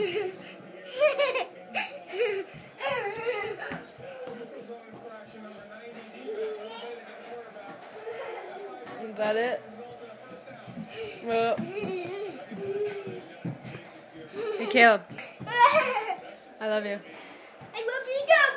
Is that it? Well. Hey, Caleb. I love you. I love you too.